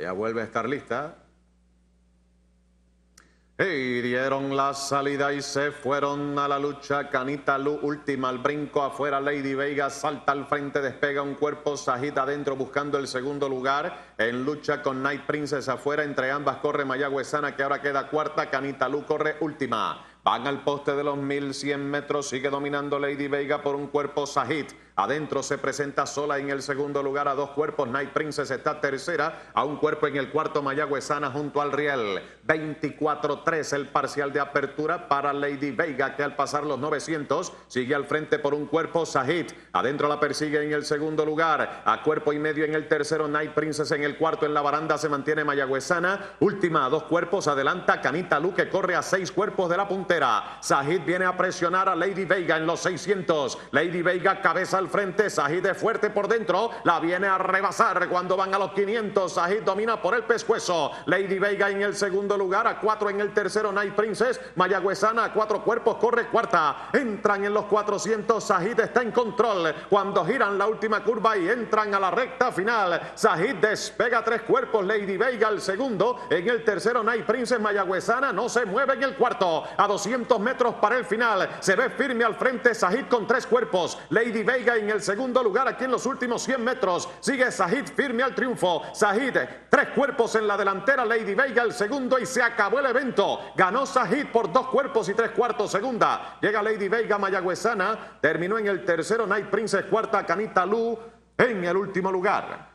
Ella vuelve a estar lista. Y dieron la salida y se fueron a la lucha. Canita Lu, última al brinco afuera. Lady Vega salta al frente, despega un cuerpo. Sajita adentro buscando el segundo lugar. En lucha con Night Princess afuera. Entre ambas corre Mayagüezana que ahora queda cuarta. Canita Lu corre última. Van al poste de los 1100 metros. Sigue dominando Lady Vega por un cuerpo Sajit. Adentro se presenta sola en el segundo lugar a dos cuerpos. Night Princess está tercera. A un cuerpo en el cuarto Mayagüezana junto al riel. 24-3 el parcial de apertura para Lady Vega que al pasar los 900 sigue al frente por un cuerpo Sahid. Adentro la persigue en el segundo lugar. A cuerpo y medio en el tercero Night Princess en el cuarto. En la baranda se mantiene Mayagüezana. Última a dos cuerpos. Adelanta Canita Lu que corre a seis cuerpos de la puntera. Sahid viene a presionar a Lady Vega en los 600. Lady Vega cabeza al frente, Sajid es fuerte por dentro, la viene a rebasar cuando van a los 500, Sajid domina por el pescuezo, Lady Vega en el segundo lugar, a cuatro en el tercero, Night Princess, Mayagüezana a cuatro cuerpos, corre cuarta, entran en los 400, Sajid está en control, cuando giran la última curva y entran a la recta final, Sajid despega tres cuerpos, Lady Vega el segundo, en el tercero, Night Princess, Mayagüezana no se mueve en el cuarto, a 200 metros para el final, se ve firme al frente, Sajid con tres cuerpos, Lady Vega en el segundo lugar aquí en los últimos 100 metros. Sigue Sahid firme al triunfo. Sahid, tres cuerpos en la delantera. Lady Vega el segundo y se acabó el evento. Ganó Sahid por dos cuerpos y tres cuartos segunda. Llega Lady Vega Mayagüezana. Terminó en el tercero Night Princess cuarta. Canita Lu en el último lugar.